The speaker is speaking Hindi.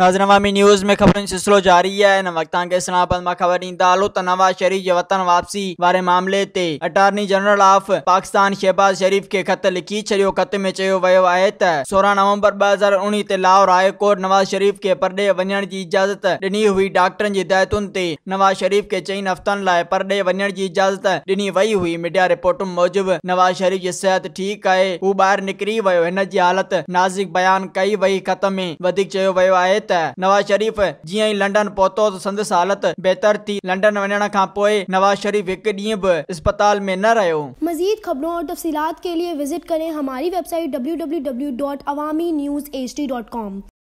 नाजनवामी न्यूज़ में ख़बरुनि सिलसिलो जारी आहे हिन वक़्त तव्हांखे इस्लामाबाद माँ ख़बर त नवाज़ शरीफ़ जे वतन वापसी वारे मामले ते attorney general of Pakistan Shahbaz Sharif के ख़त लिखी छॾियो ख़त में चयो वियो आहे त सोरहं नवंबर ॿ हज़ार उणिवीह लाहौर हाई कोर्ट नवाज़ शरीफ़ खे परॾे वञण जी इजाज़त ॾिनी हुई। डॉक्टरनि जी हिदायतुनि ते नवाज़ शरीफ़ खे चइनि हफ़्तनि लाइ परॾे वञण जी इजाज़त ॾिनी वई हुई। मीडिया रिपोर्टुनि मूजिबि नवाज़ शरीफ़ जी सिहत ठीकु हू ॿाहिरि निकिरी वियो। हिन जी हालत नाज़िक बयानु कई वई। ख़त में वियो आहे त नवाज़ शरीफ़ जी ई लंडन पहुतो, त संदसि हालत बेहतर थी। लंडन वन नवाज़ शरीफ़ एक ॾींहुं बि अस्पताल में न रहो मजीद खबरों और तफसीत के लिए विज़िट करें हमारी website W W W dot Awami news H D dot com